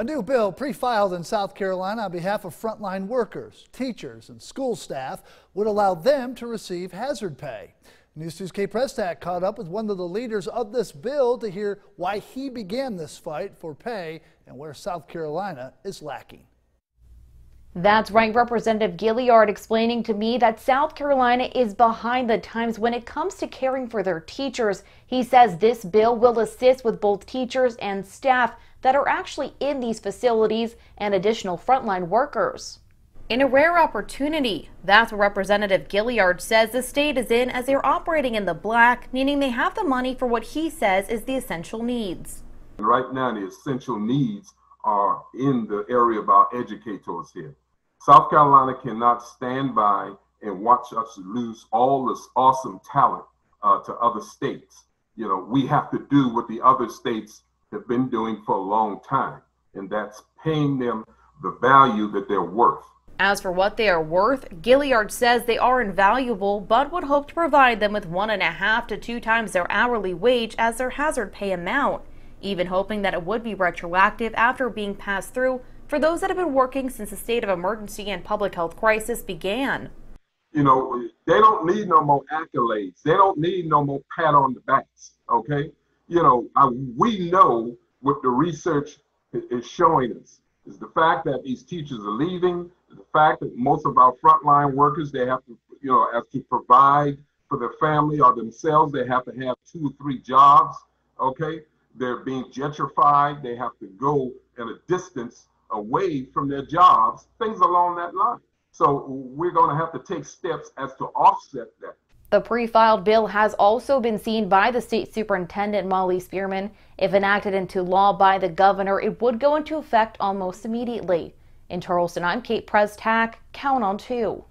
A new bill pre-filed in South Carolina on behalf of frontline workers, teachers, and school staff would allow them to receive hazard pay. News 2's Kate Prestak caught up with one of the leaders of this bill to hear why he began this fight for pay and where South Carolina is lacking. That's right, Representative Gilliard explaining to me that South Carolina is behind the times when it comes to caring for their teachers. He says this bill will assist with both teachers and staff that are actually in these facilities and additional frontline workers. In a rare opportunity, that's what Representative Gilliard says the state is in as they're operating in the black, meaning they have the money for what he says is the essential needs. Right now, the essential needs are in the area of our educators here. South Carolina cannot stand by and watch us lose all this awesome talent uh, to other states. You know, we have to do what the other states have been doing for a long time, and that's paying them the value that they're worth. As for what they are worth, Gilliard says they are invaluable, but would hope to provide them with one and a half to two times their hourly wage as their hazard pay amount, even hoping that it would be retroactive after being passed through for those that have been working since the state of emergency and public health crisis began. You know, they don't need no more accolades. They don't need no more pat on the backs. Okay, you know, I, we know what the research is showing us is the fact that these teachers are leaving, the fact that most of our frontline workers they have to, you know, have to provide for their family or themselves, they have to have two or three jobs. Okay, they're being gentrified. They have to go at a distance away from their jobs, things along that line. So we're going to have to take steps as to offset that. The pre-filed bill has also been seen by the state superintendent Molly Spearman. If enacted into law by the governor, it would go into effect almost immediately. In Charleston, I'm Kate Prestak. Count on two.